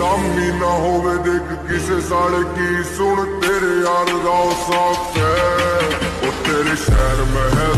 दामी ना होवे देख किसे साले की सुन तेरे यार गाँव साफ़ है और तेरे शहर में है